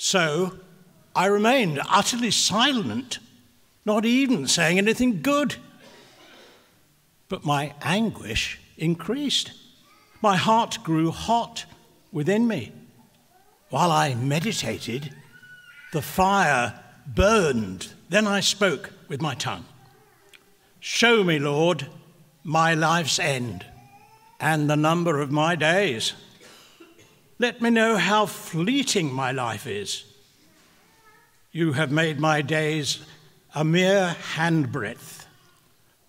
So I remained utterly silent, not even saying anything good. But my anguish increased. My heart grew hot within me. While I meditated, the fire burned. Then I spoke with my tongue. Show me, Lord, my life's end and the number of my days. Let me know how fleeting my life is. You have made my days a mere handbreadth.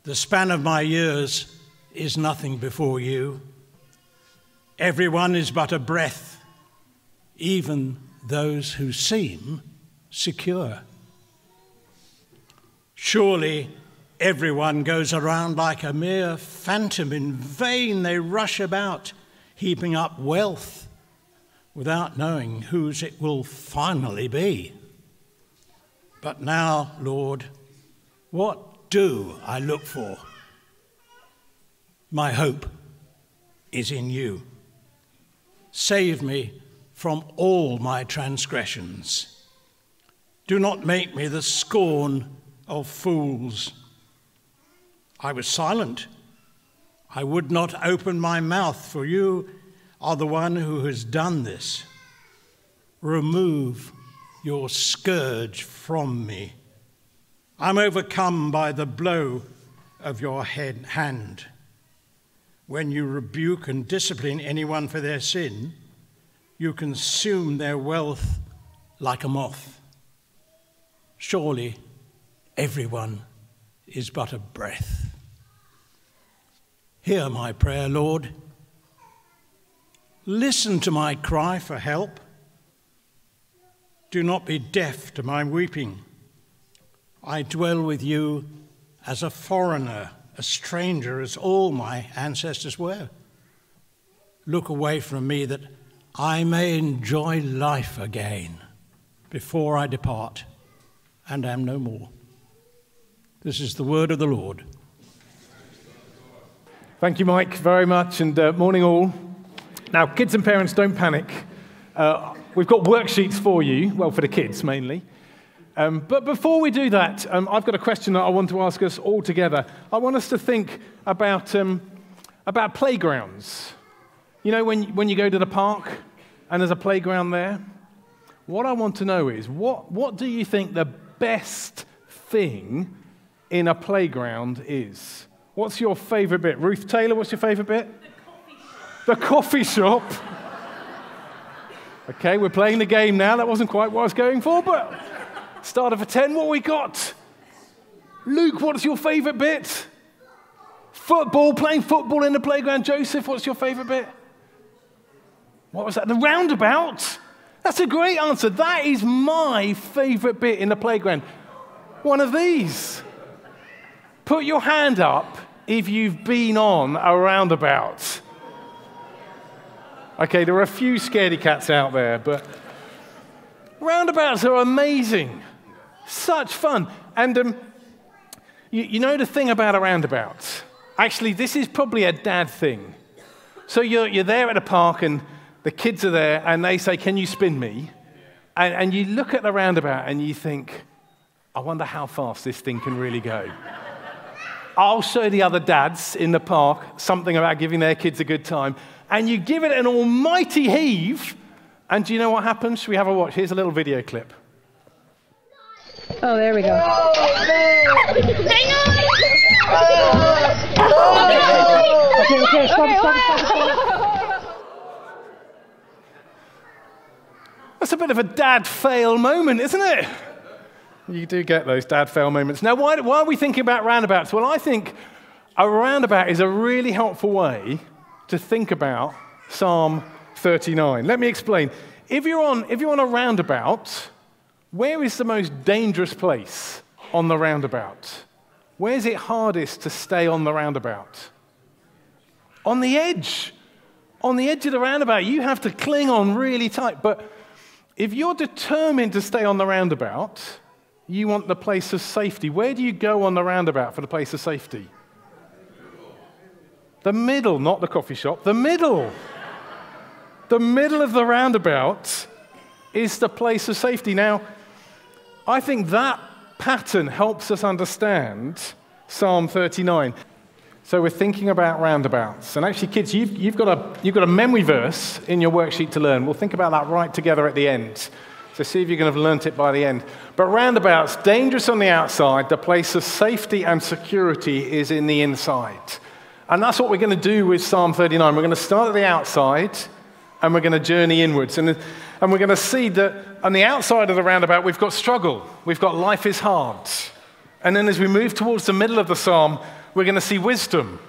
The span of my years is nothing before you. Everyone is but a breath, even those who seem secure. Surely everyone goes around like a mere phantom. In vain they rush about, heaping up wealth without knowing whose it will finally be. But now, Lord, what do I look for? My hope is in you. Save me from all my transgressions. Do not make me the scorn of fools. I was silent. I would not open my mouth, for you are the one who has done this. Remove your scourge from me. I'm overcome by the blow of your head, hand. When you rebuke and discipline anyone for their sin, you consume their wealth like a moth. Surely everyone is but a breath. Hear my prayer, Lord. Listen to my cry for help. Do not be deaf to my weeping. I dwell with you as a foreigner, a stranger, as all my ancestors were. Look away from me that I may enjoy life again before I depart and am no more. This is the word of the Lord. Thank you, Mike, very much, and uh, morning all. Now, kids and parents, don't panic. Uh, we've got worksheets for you, well, for the kids mainly. Um, but before we do that, um, I've got a question that I want to ask us all together. I want us to think about, um, about playgrounds. You know, when, when you go to the park and there's a playground there, what I want to know is what, what do you think the best thing in a playground is? What's your favorite bit? Ruth Taylor, what's your favorite bit? The coffee shop. Okay, we're playing the game now. That wasn't quite what I was going for, but started for 10. What we got? Luke, what's your favorite bit? Football, playing football in the playground. Joseph, what's your favorite bit? What was that? The roundabout? That's a great answer. That is my favorite bit in the playground. One of these. Put your hand up if you've been on a roundabout. Okay, there are a few scaredy cats out there, but roundabouts are amazing. Such fun. And um, you, you know the thing about a roundabout? Actually, this is probably a dad thing. So you're, you're there at a park and the kids are there and they say, Can you spin me? And, and you look at the roundabout and you think, I wonder how fast this thing can really go. I'll show the other dads in the park something about giving their kids a good time and you give it an almighty heave, and do you know what happens? Should we have a watch? Here's a little video clip. Oh, there we go. Oh, oh, okay, okay, stop, stop, stop. That's a bit of a dad fail moment, isn't it? You do get those dad fail moments. Now, why, why are we thinking about roundabouts? Well, I think a roundabout is a really helpful way to think about Psalm 39. Let me explain. If you're on, if you're on a roundabout, where is the most dangerous place on the roundabout? Where's it hardest to stay on the roundabout? On the edge. On the edge of the roundabout, you have to cling on really tight. But if you're determined to stay on the roundabout, you want the place of safety. Where do you go on the roundabout for the place of safety? The middle, not the coffee shop, the middle. the middle of the roundabout is the place of safety. Now, I think that pattern helps us understand Psalm 39. So we're thinking about roundabouts. And actually, kids, you've, you've, got a, you've got a memory verse in your worksheet to learn. We'll think about that right together at the end. So see if going to have learnt it by the end. But roundabouts, dangerous on the outside, the place of safety and security is in the inside. And that's what we're going to do with Psalm 39. We're going to start at the outside and we're going to journey inwards. And, and we're going to see that on the outside of the roundabout, we've got struggle, we've got life is hard. And then as we move towards the middle of the psalm, we're going to see wisdom,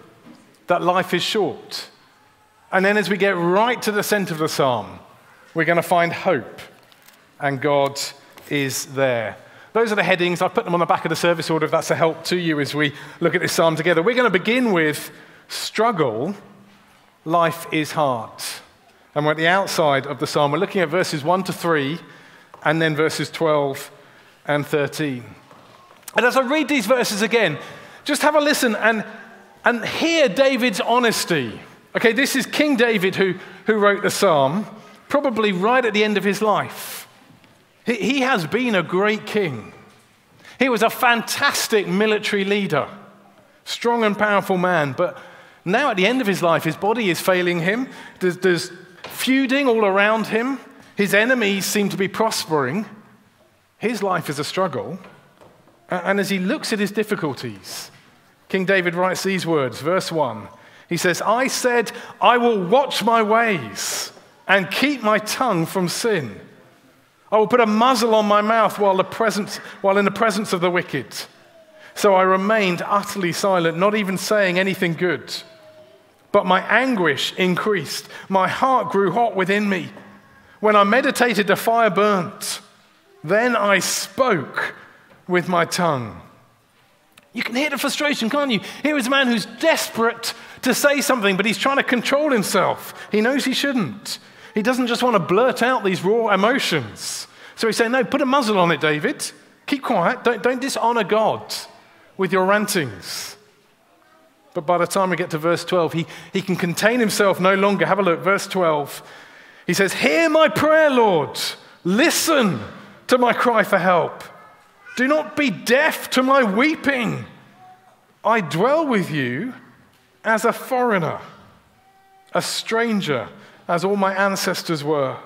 that life is short. And then as we get right to the center of the psalm, we're going to find hope and God is there. Those are the headings. I've put them on the back of the service order if that's a help to you as we look at this psalm together. We're going to begin with struggle, life is hard. And we're at the outside of the psalm. We're looking at verses 1 to 3 and then verses 12 and 13. And as I read these verses again, just have a listen and, and hear David's honesty. Okay, this is King David who, who wrote the psalm, probably right at the end of his life. He, he has been a great king. He was a fantastic military leader, strong and powerful man, but now at the end of his life, his body is failing him. There's, there's feuding all around him. His enemies seem to be prospering. His life is a struggle. And as he looks at his difficulties, King David writes these words, verse 1. He says, I said, I will watch my ways and keep my tongue from sin. I will put a muzzle on my mouth while, presence, while in the presence of the wicked. So I remained utterly silent, not even saying anything good. But my anguish increased. My heart grew hot within me. When I meditated, the fire burnt. Then I spoke with my tongue. You can hear the frustration, can't you? Here is a man who's desperate to say something, but he's trying to control himself. He knows he shouldn't. He doesn't just want to blurt out these raw emotions. So he's saying, No, put a muzzle on it, David. Keep quiet. Don't, don't dishonor God with your rantings. But by the time we get to verse 12, he, he can contain himself no longer. Have a look, verse 12. He says, Hear my prayer, Lord. Listen to my cry for help. Do not be deaf to my weeping. I dwell with you as a foreigner, a stranger as all my ancestors were.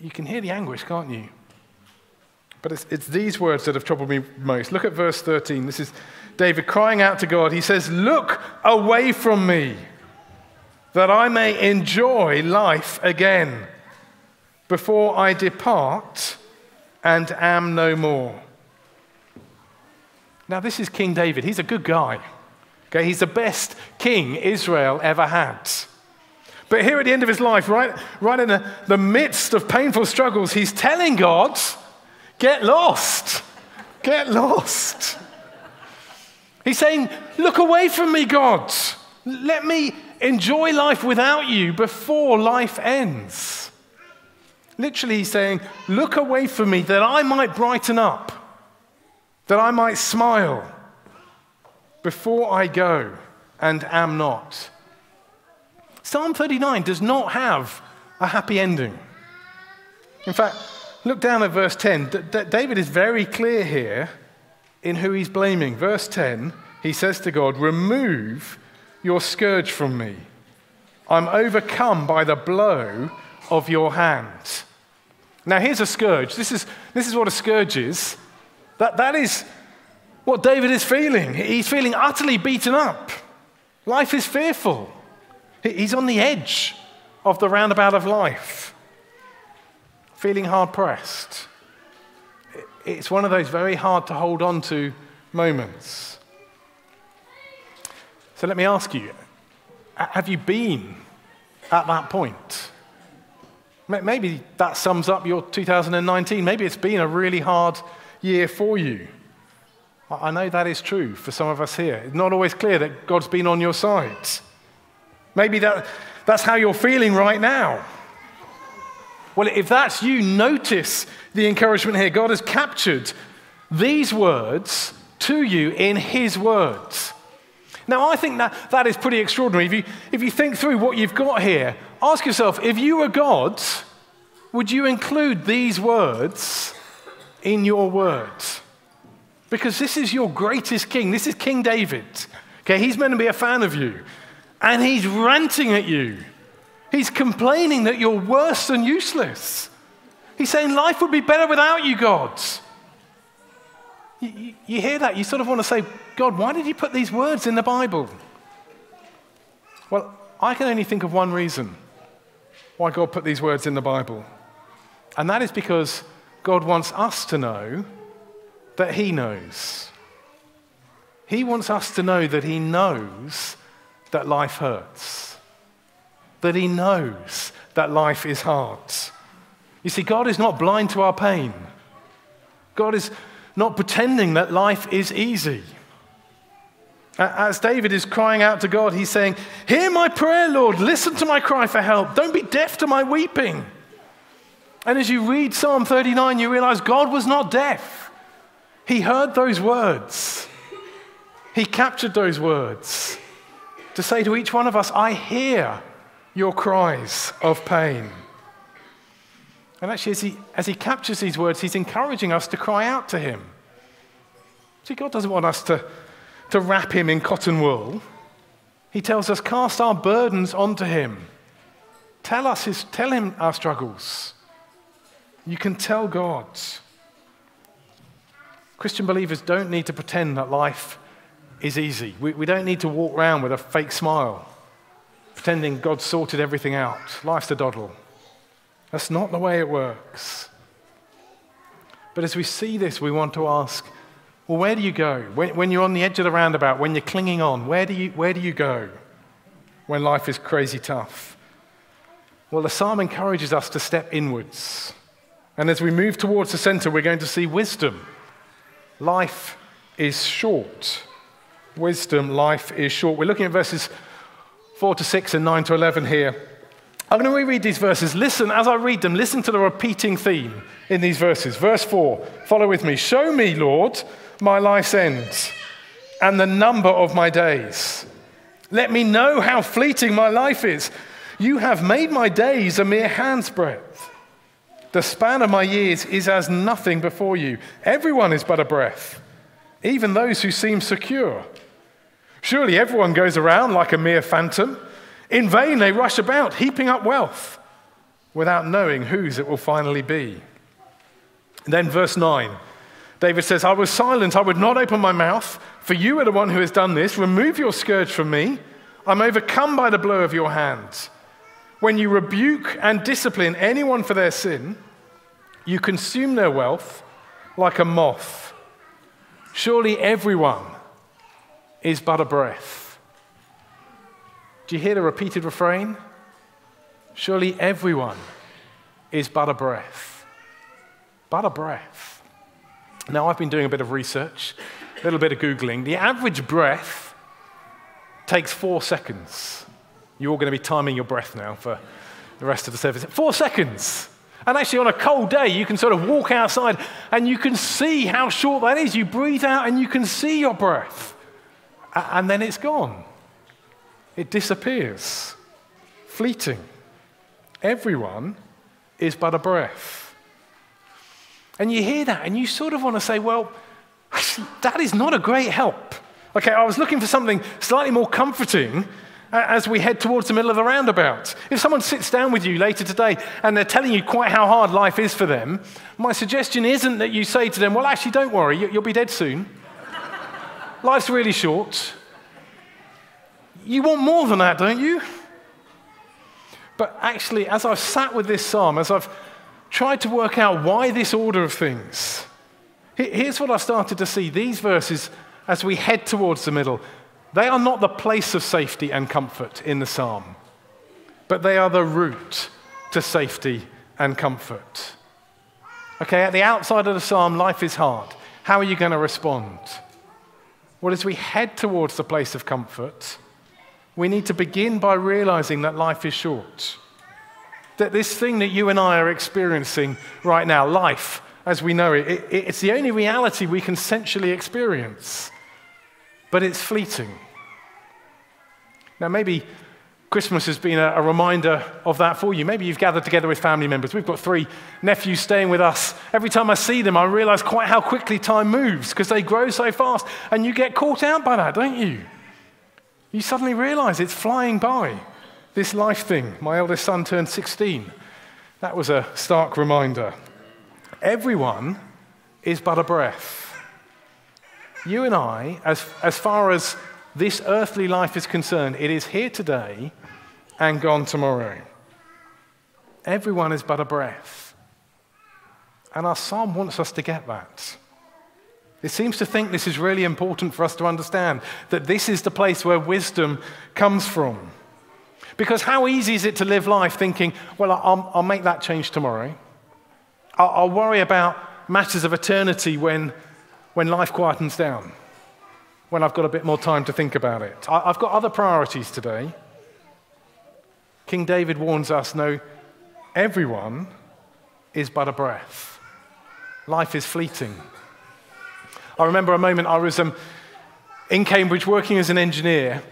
You can hear the anguish, can't you? But it's, it's these words that have troubled me most. Look at verse 13. This is David crying out to God. He says, Look away from me, that I may enjoy life again before I depart and am no more. Now, this is King David. He's a good guy. Okay, he's the best king Israel ever had. But here at the end of his life, right, right in the, the midst of painful struggles, he's telling God, get lost, get lost. He's saying, look away from me, God. Let me enjoy life without you before life ends. Literally, he's saying, look away from me that I might brighten up, that I might smile before I go and am not. Psalm 39 does not have a happy ending. In fact, look down at verse 10. D- D- David is very clear here in who he's blaming. Verse 10, he says to God, Remove your scourge from me. I'm overcome by the blow of your hand. Now, here's a scourge. This is, this is what a scourge is. That, that is what David is feeling. He's feeling utterly beaten up. Life is fearful. He's on the edge of the roundabout of life, feeling hard pressed. It's one of those very hard to hold on to moments. So let me ask you have you been at that point? Maybe that sums up your 2019. Maybe it's been a really hard year for you. I know that is true for some of us here. It's not always clear that God's been on your side. Maybe that, that's how you're feeling right now. Well, if that's you, notice the encouragement here. God has captured these words to you in His words. Now, I think that, that is pretty extraordinary. If you, if you think through what you've got here, ask yourself if you were God, would you include these words in your words? Because this is your greatest king. This is King David. Okay, he's meant to be a fan of you. And he's ranting at you. He's complaining that you're worse than useless. He's saying life would be better without you, God. You, you, hear that? You sort of want to say, God, why did you put these words in the Bible? Well, I can only think of one reason why God put these words in the Bible. And that is because God wants us to know that He knows. He wants us to know that He knows that life hurts, that He knows that life is hard. You see, God is not blind to our pain. God is not pretending that life is easy. As David is crying out to God, he's saying, Hear my prayer, Lord. Listen to my cry for help. Don't be deaf to my weeping. And as you read Psalm 39, you realize God was not deaf. He heard those words, He captured those words to say to each one of us, I hear your cries of pain. And actually, as he, as he captures these words, he's encouraging us to cry out to him. See, God doesn't want us to, to wrap him in cotton wool. He tells us, cast our burdens onto him. Tell, us his, tell him our struggles. You can tell God. Christian believers don't need to pretend that life is easy. We, we don't need to walk around with a fake smile, pretending God sorted everything out. Life's a doddle. That's not the way it works. But as we see this, we want to ask well, where do you go? When, when, you're on the edge of the roundabout, when you're clinging on, where do, you, where do you go when life is crazy tough? Well, the psalm encourages us to step inwards. And as we move towards the center, we're going to see wisdom. Life is short. Wisdom, life is short. We're looking at verses 4 to 6 and 9 to 11 here. I'm going to reread these verses. Listen, as I read them, listen to the repeating theme in these verses. Verse 4, follow with me. Show me, Lord, my life's end and the number of my days. Let me know how fleeting my life is. You have made my days a mere hand's breadth. The span of my years is as nothing before you. Everyone is but a breath, even those who seem secure. Surely everyone goes around like a mere phantom. In vain they rush about, heaping up wealth, without knowing whose it will finally be. And then, verse 9 David says, I was silent, I would not open my mouth, for you are the one who has done this. Remove your scourge from me. I'm overcome by the blow of your hands. When you rebuke and discipline anyone for their sin, you consume their wealth like a moth. Surely everyone is but a breath. Do you hear the repeated refrain? Surely everyone is but a breath. But a breath. Now, I've been doing a bit of research, a little bit of Googling. The average breath takes four seconds. You're all going to be timing your breath now for the rest of the service. Four seconds. And actually, on a cold day, you can sort of walk outside and you can see how short that is. You breathe out and you can see your breath. And then it's gone. It disappears. Fleeting. Everyone is but a breath. And you hear that and you sort of want to say, well, that is not a great help. Okay, I was looking for something slightly more comforting as we head towards the middle of the roundabout. If someone sits down with you later today and they're telling you quite how hard life is for them, my suggestion isn't that you say to them, Well, actually, don't worry, you'll be dead soon. Life's really short. You want more than that, don't you? But actually, as I've sat with this psalm, as I've tried to work out why this order of things, here's what I started to see. These verses, as we head towards the middle, they are not the place of safety and comfort in the psalm, but they are the route to safety and comfort. Okay, at the outside of the psalm, life is hard. How are you going to respond? Well, as we head towards the place of comfort, we need to begin by realizing that life is short. That this thing that you and I are experiencing right now, life as we know it, it it's the only reality we can sensually experience but it's fleeting. Now, maybe Christmas has been a, a, reminder of that for you. Maybe you've gathered together with family members. We've got three nephews staying with us. Every time I see them, I realize quite how quickly time moves because they grow so fast. And you get caught out by that, don't you? You suddenly realize it's flying by. This life thing. My eldest son turned 16. That was a stark reminder. Everyone is but a breath. You and I, as, as far as this earthly life is concerned, it is here today and gone tomorrow. Everyone is but a breath. And our psalm wants us to get that. It seems to think this is really important for us to understand that this is the place where wisdom comes from. Because how easy is it to live life thinking, well, I'll, I'll make that change tomorrow? I'll, I'll worry about matters of eternity when, when life quietens down, when I've got a bit more time to think about it. I, I've got other priorities today. King David warns us no, everyone is but a breath. Life is fleeting. I remember a moment I was um, in Cambridge working as an engineer,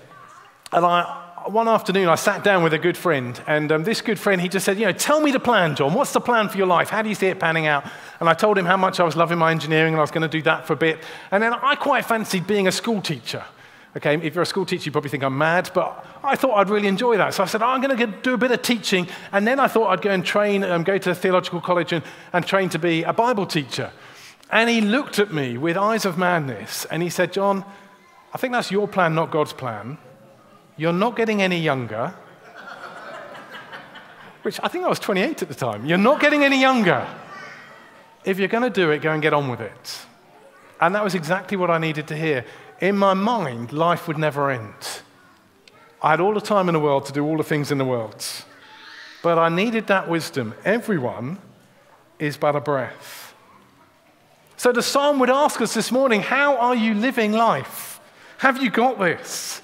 and I, one afternoon I sat down with a good friend, and um, this good friend, he just said, You know, tell me the plan, Jon. What's the plan for your life? How do you see it panning out? And I told him how much I was loving my engineering and I was going to do that for a bit. And then I quite fancied being a school teacher. Okay, if you're a school teacher, you probably think I'm mad, but I thought I'd really enjoy that. So I said, oh, I'm going to do a bit of teaching. And then I thought I'd go and train, um, go to a theological college and, and train to be a Bible teacher. And he looked at me with eyes of madness and he said, Jon, I think that's your plan, not God's plan. You're not getting any younger. Which I think I was 28 at the time. You're not getting any younger. If you're going to do it, go and get on with it. And that was exactly what I needed to hear in my mind, life would never end. I had all the time in the world to do all the things in the world. But I needed that wisdom. Everyone is but a breath. So the psalm would ask us this morning how are you living life? Have you got this?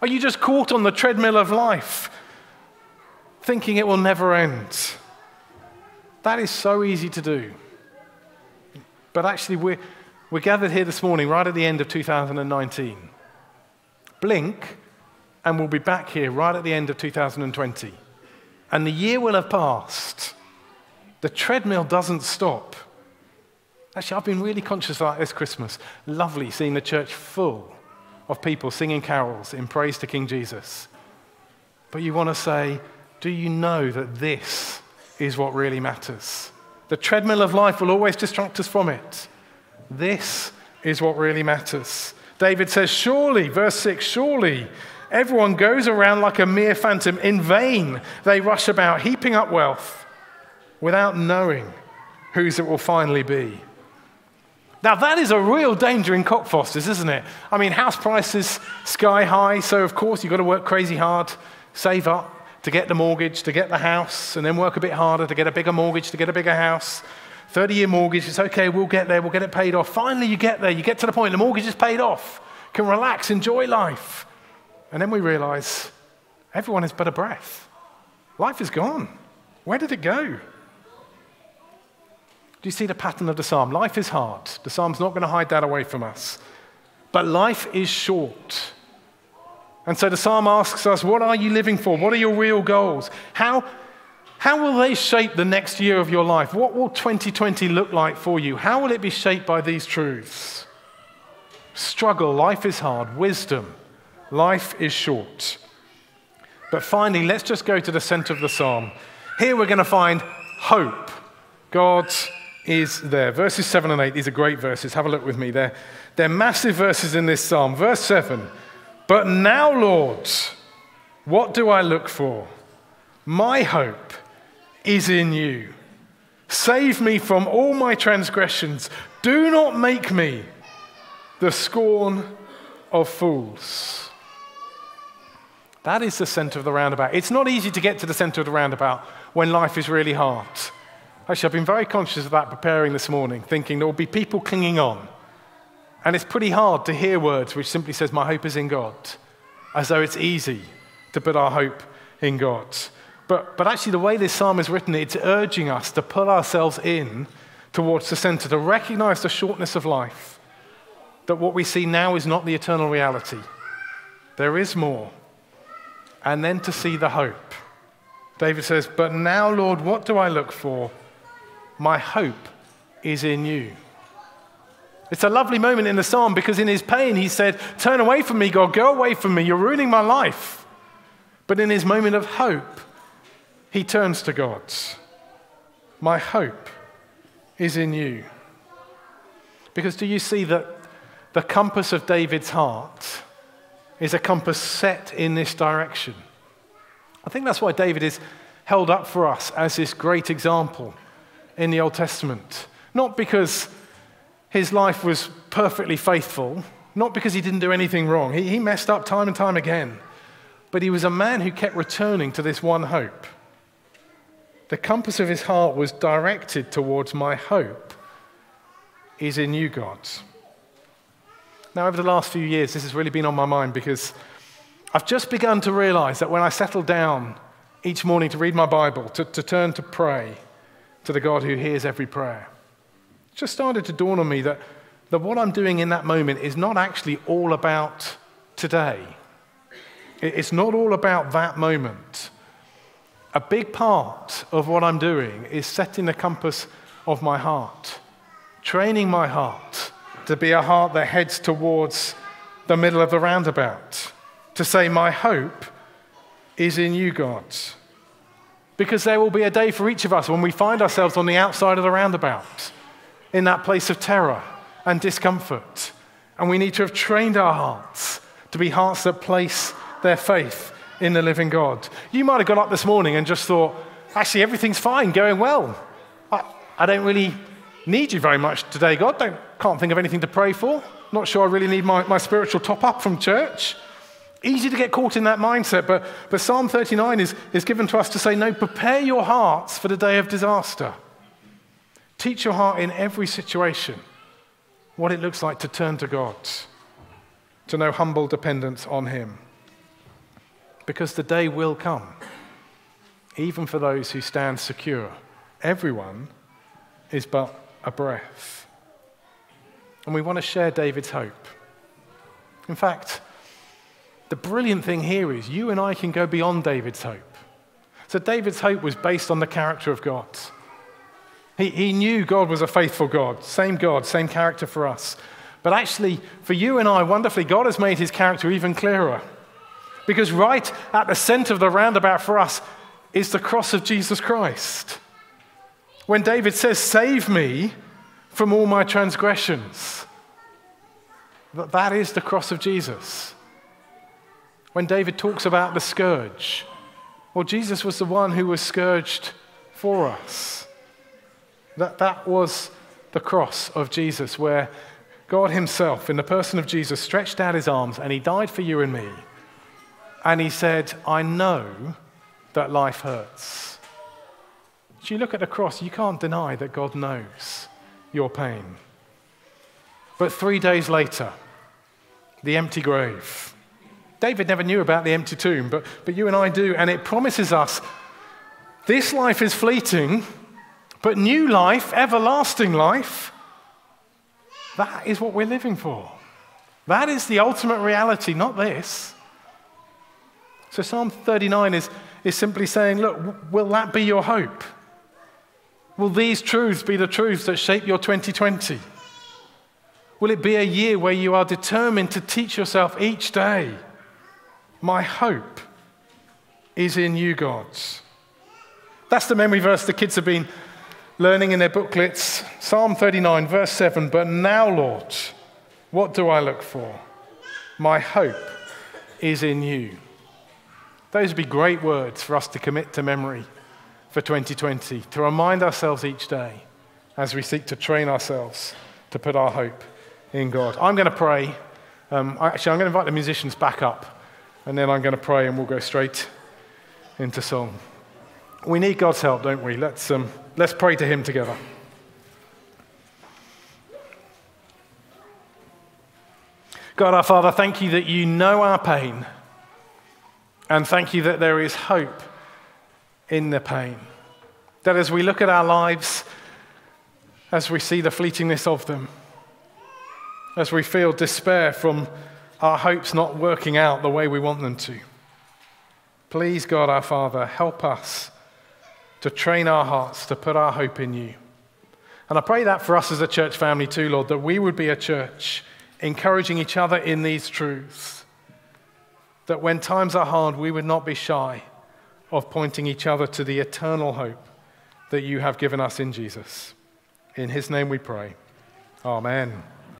Are you just caught on the treadmill of life, thinking it will never end? That is so easy to do. But actually, we're, we're gathered here this morning right at the end of 2019. Blink, and we'll be back here right at the end of 2020. And the year will have passed. The treadmill doesn't stop. Actually, I've been really conscious of that this Christmas. Lovely seeing the church full of people singing carols in praise to King Jesus. But you want to say, do you know that this is what really matters? The treadmill of life will always distract us from it. This is what really matters. David says, Surely, verse 6, surely everyone goes around like a mere phantom. In vain they rush about, heaping up wealth without knowing whose it will finally be. Now, that is a real danger in Cockfosters, isn't it? I mean, house prices sky high, so of course you've got to work crazy hard, save up to get the mortgage, to get the house, and then work a bit harder to get a bigger mortgage, to get a bigger house. 30 year mortgage, it's okay, we'll get there, we'll get it paid off. Finally, you get there, you get to the point, the mortgage is paid off, can relax, enjoy life. And then we realize everyone is but a breath. Life is gone. Where did it go? Do you see the pattern of the psalm? Life is hard. The psalm's not going to hide that away from us. But life is short. And so the psalm asks us, What are you living for? What are your real goals? How, how will they shape the next year of your life? What will 2020 look like for you? How will it be shaped by these truths? Struggle, life is hard. Wisdom, life is short. But finally, let's just go to the center of the psalm. Here we're going to find hope. God is there. Verses 7 and 8, these are great verses. Have a look with me. They're, they're massive verses in this psalm. Verse 7 But now, Lord, what do I look for? My hope is in you. Save me from all my transgressions. Do not make me the scorn of fools. That is the center of the roundabout. It's not easy to get to the center of the roundabout when life is really hard. Actually, I've been very conscious of that preparing this morning, thinking there will be people clinging on. And it's pretty hard to hear words which simply says, My hope is in God, as though it's easy to put our hope in God. But, but actually, the way this psalm is written, it's urging us to pull ourselves in towards the center, to recognize the shortness of life, that what we see now is not the eternal reality. There is more. and then to see the hope. David says, But now, Lord, what do I look for? My hope is in you. It's a lovely moment in the psalm because in his pain he said, Turn away from me, God, go away from me, you're ruining my life. But in his moment of hope, he turns to God. My hope is in you. Because do you see that the compass of David's heart is a compass set in this direction? I think that's why David is held up for us as this great example in the Old Testament. Not because his life was perfectly faithful, not because he didn't do anything wrong. He, he messed up time and time again. But he was a man who kept returning to this one hope. The compass of his heart was directed towards my hope is in you, God. Now, over the last few years, this has really been on my mind because I've just begun to realize that when I settle down each morning to read my Bible, to, to turn to pray to the God who hears every prayer, it just started to dawn on me that, that what I'm doing in that moment is not actually all about today. It's not all about that moment. A big part of what I'm doing is setting the compass of my heart, training my heart to be a heart that heads towards the middle of the roundabout, to say, My hope is in you, God. Because there will be a day for each of us when we find ourselves on the outside of the roundabout, in that place of terror and discomfort. And we need to have trained our hearts to be hearts that place their faith in the living God. You might have got up this morning and just thought, actually, everything's fine, going well. I, I don't really need you very much today, God. Don't, can't think of anything to pray for. Not sure I really need my, my spiritual top up from church. Easy to get caught in that mindset, but, but Psalm 39 is, is given to us to say, no, prepare your hearts for the day of disaster. Teach your heart in every situation what it looks like to turn to God, to know humble dependence on Him because the day will come, even for those who stand secure. Everyone is but a breath. And we want to share David's hope. In fact, the brilliant thing here is you and I can go beyond David's hope. So, David's hope was based on the character of God. He, he knew God was a faithful God, same God, same character for us. But actually, for you and I, wonderfully, God has made his character even clearer. Because right at the center of the roundabout for us is the cross of Jesus Christ. When David says, Save me from all my transgressions, that, that is the cross of Jesus. When David talks about the scourge, well, Jesus was the one who was scourged for us. That, that was the cross of Jesus, where God Himself, in the person of Jesus, stretched out His arms and He died for you and me and he said, I know that life hurts. As you look at the cross, you can't deny that God knows your pain. But three days later, the empty grave. David never knew about the empty tomb, but, but you and I do, and it promises us this life is fleeting, but new life, everlasting life, that is what we're living for. That is the ultimate reality, not this. So Psalm 39 is, is simply saying, look, will that be your hope? Will these truths be the truths that shape your 2020? Will it be a year where you are determined to teach yourself each day? My hope is in you, God. That's the memory verse the kids have been learning in their booklets. Psalm 39, verse 7. But now, Lord, what do I look for? My hope is in you. Those would be great words for us to commit to memory for 2020, to remind ourselves each day as we seek to train ourselves to put our hope in God. I'm going to pray. Um, actually, I'm going to invite the musicians back up, and then I'm going to pray, and we'll go straight into song. We need God's help, don't we? Let's, um, let's pray to Him together. God our Father, thank you that you know our pain. And thank you that there is hope in the pain. That as we look at our lives, as we see the fleetingness of them, as we feel despair from our hopes not working out the way we want them to, Please, God our Father, help us to train our hearts to put our hope in you. And I pray that for us as a church family too, Lord, that we would be a church encouraging each other in these truths. That when times are hard, we would not be shy of pointing each other to the eternal hope that you have given us in Jesus. In his name we pray. Amen.